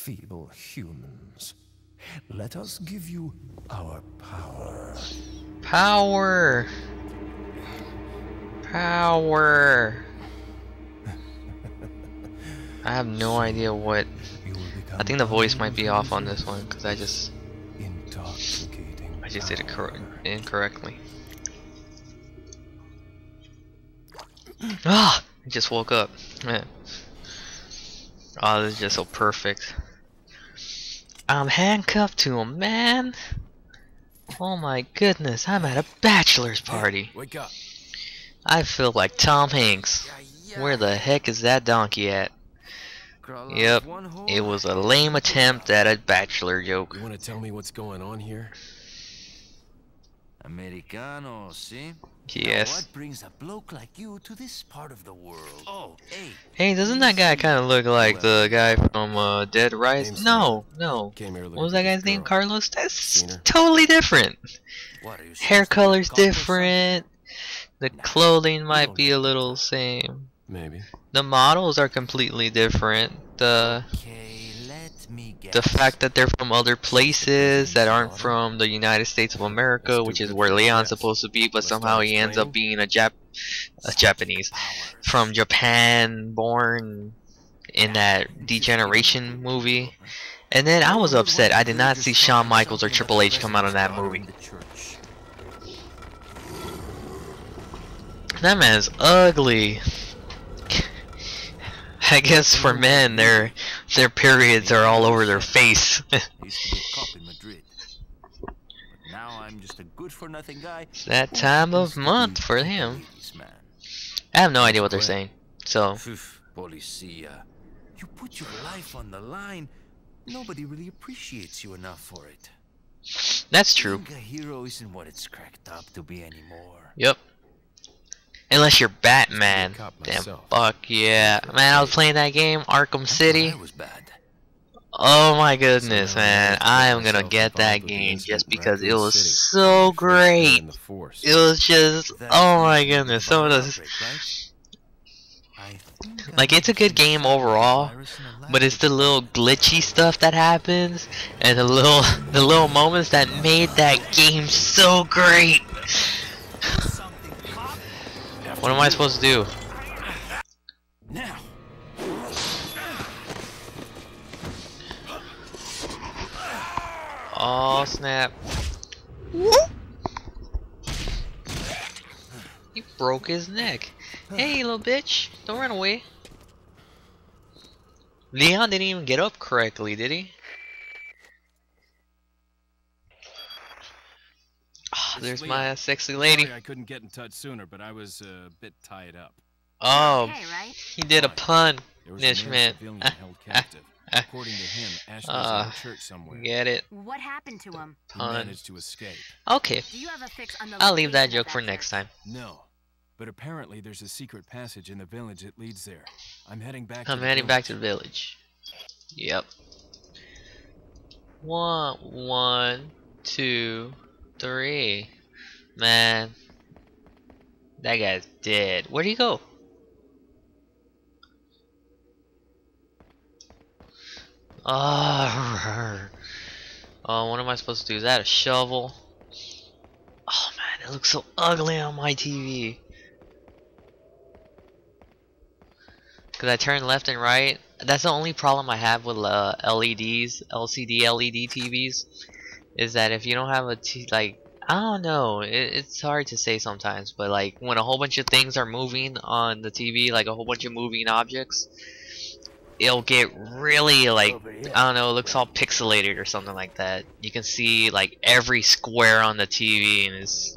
feeble humans. Let us give you our power. Power. Power. I have no idea what. You will become I think the voice might be off on this one because I just intoxicating. I just did it cor incorrectly. Ah! I just woke up. Man. Oh, this is just so perfect. I'm handcuffed to him, man. Oh my goodness, I'm at a bachelor's party. Wake up. I feel like Tom Hanks. Where the heck is that donkey at? Yep, it was a lame attempt at a bachelor joke. You want to tell me what's going on here? Americano, see? Yes. What brings a bloke like you to this part of the world? Oh, hey. Hey, doesn't that guy kind of look like the guy from uh, Dead Rise? No, no. Came here What was that guy's name? Carlos? That's totally different. What are you Hair supposed to color's cop or something? different. The clothing might be a little same. Maybe. The models are completely different. The Okay, let me guess. The fact that they're from other places that aren't from the United States of America, which is where Leon's supposed to be, but somehow he ends up being a Jap, a Japanese, from Japan, born in that Degeneration movie. And then I was upset. I did not see Shawn Michaels or Triple H come out of that movie. That man's ugly. I guess for men, their their periods are all over their face. I used to be a cop in Madrid. But now I'm just a good-for-nothing guy. It's that time of month for him. I have no idea what they're saying. So Policia. You put your life on the line. Nobody really appreciates you enough for it. that's true. A hero isn't what it's cracked up to be anymore. Yep. Unless you're Batman. Damn fuck yeah. Man, I was playing that game, Arkham City. I was bad. Oh my goodness, man. I am gonna get that involved with the game just because it was so when I first got great. in the force. It was just, oh my goodness, some of those, outbreak, right? I think I like it's a good game overall, virus in a but it's the little glitchy stuff that happens, and the little, the little moments that made that game so great. What am I supposed to do? Now. Oh snap. He broke his neck. Hey little bitch, don't run away. Leon didn't even get up correctly, did he? There's my sexy lady. Sorry I couldn't get in touch sooner, but I was uh, a bit tied up. Oh, Okay, right? he did a pun. There was Nish a man. civilian held captive. According to him, Ash was Ah, in a church somewhere. Get it? What happened to him? He managed to escape. Okay, Do you have a fix on the I'll leave that location of joke for next time. No. But apparently there's a secret passage in the village that leads there. I'm heading back to I'm the heading back to the village. village. Yep. One, one, two, three. Man, that guy's dead. Where'd he go? Oh, oh, what am I supposed to do? Is that a shovel? Oh man, it looks so ugly on my TV. Cause I turn left and right. That's the only problem I have with uh, LEDs, LCD LED TVs, is that if you don't have a t like I don't know, it, it's hard to say sometimes, but like when a whole bunch of things are moving on the TV, like a whole bunch of moving objects, it'll get really like I don't know, it looks all pixelated or something like that. You can see like every square on the TV, and it's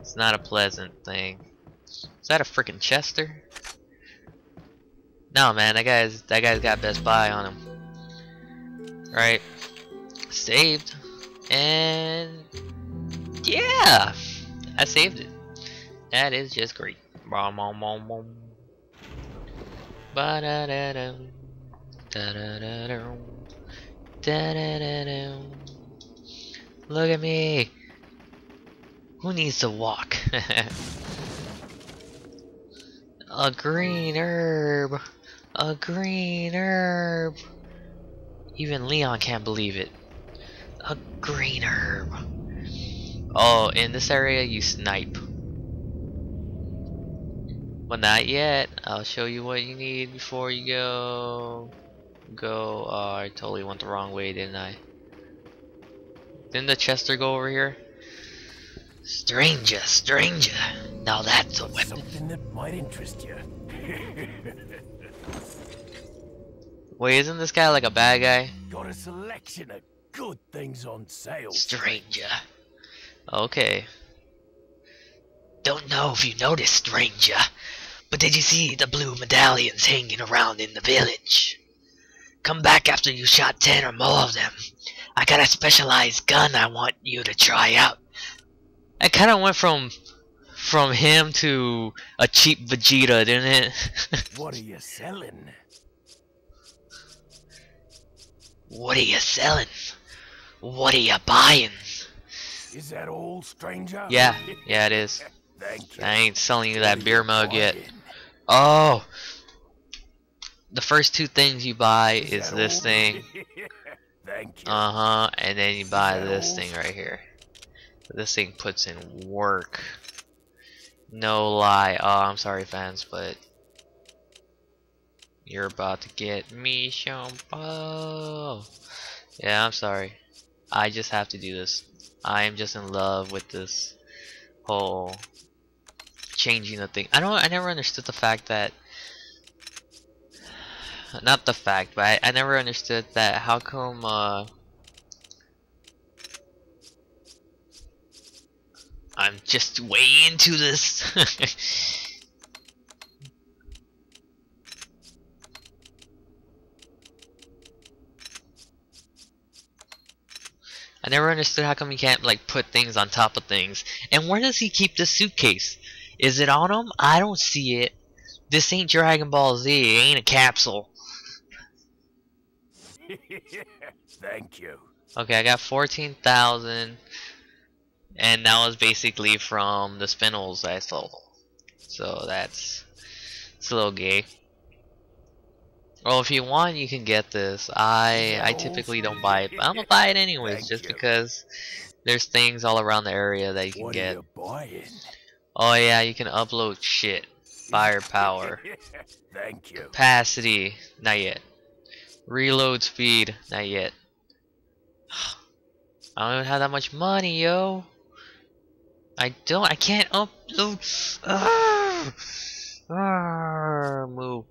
it's not a pleasant thing. Is that a freaking Chester? No, man, that guy's that guy's got Best Buy on him. Right? Saved, and yeah, I saved it. That is just great. Bom, bom, bom, bom. Ba-da-da-dum. Da-da-da-dum. Da-da-da-dum. Look at me. Who needs to walk? A green herb. A green herb. Even Leon can't believe it. A green herb. Oh, in this area you snipe. But not yet. I'll show you what you need before you go. Go. Oh, I totally went the wrong way, didn't I? Didn't the Chester go over here? Stranger, stranger. Now that's a weapon. Something that might interest you. Wait, isn't this guy like a bad guy? Got a selection of good things on sale. Stranger. Okay. Don't know if you noticed, stranger, but did you see the blue medallions hanging around in the village? Come back after you shot ten or more of them. I got a specialized gun I want you to try out. I kind of went from from him to a cheap Vegeta, didn't it? What are you selling? what are you selling? What are you buying? Is that all, stranger? Yeah, yeah it is. Thank you. I ain't selling you that beer mug yet. Oh! The first two things you buy Is is this all? thing. Thank you. Uh huh. And then you buy this all? thing right here. This thing puts in work. No lie. Oh, I'm sorry, fans, but you're about to get me shampoo. Yeah, I'm sorry. I just have to do this. I am just in love with this whole changing the thing. I don't. I never understood the fact that. Not the fact, but I, I never understood that. How come? Uh, I'm just way into this. I never understood how come he can't like put things on top of things. And where does he keep the suitcase? Is it on him? I don't see it. This ain't Dragon Ball Z. It ain't a capsule. Thank you. Okay, I got 14,000. And that was basically from the spinels I sold. So that's it's a little gay. Well, if you want, you can get this. I I typically don't buy it, but I'm gonna buy it anyways, just because there's things all around the area that you can get. Oh yeah, you can upload shit. Firepower, Thank you. capacity, not yet. Reload speed, not yet. I don't even have that much money, yo. I don't. I can't upload. Ah! Ah, move.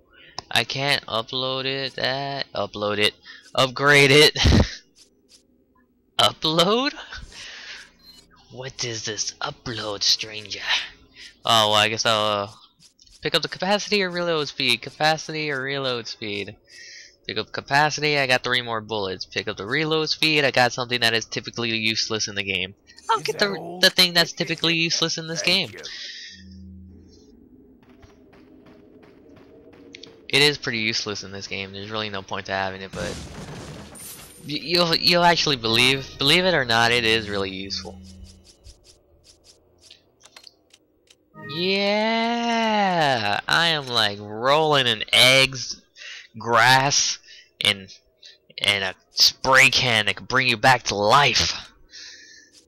I can't upload it. That upload it. Upgrade it. upload. What is this upload, stranger? Oh well, I guess I'll uh, pick up the capacity or reload speed. Capacity or reload speed. Pick up capacity. I got three more bullets. Pick up the reload speed. I got something that is typically useless in the game. I'll Is get the the thing that's typically useless in this game. You. It is pretty useless in this game. There's really no point to having it, but you'll you'll actually believe believe it or not, it is really useful. Yeah, I am like rolling in eggs, grass, and and a spray can that can bring you back to life.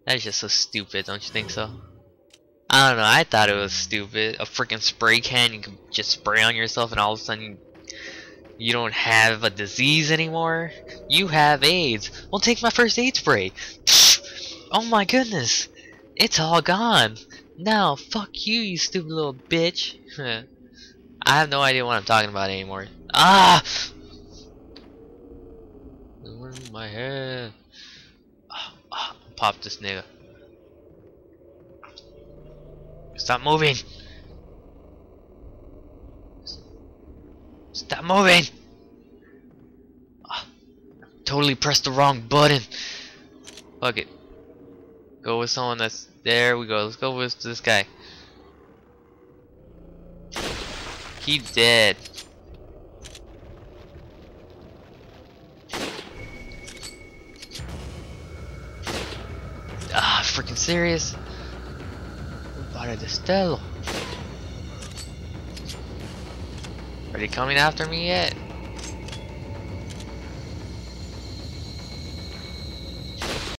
That's just so stupid, don't you think so? I don't know. I thought it was stupid. A freaking spray can you can just spray on yourself, and all of a sudden you don't have a disease anymore. You have AIDS. Well, take my first AIDS spray. Oh my goodness, it's all gone. Now, fuck you, you stupid little bitch. I have no idea what I'm talking about anymore. Ah! My head. Ah, ah, pop this nigga. Stop moving. Stop moving. Ah, totally pressed the wrong button. Fuck it. Go with someone that's there. We go. Let's go with this guy. He dead. Ah, freaking serious. Para de Stelo. Are they coming after me yet?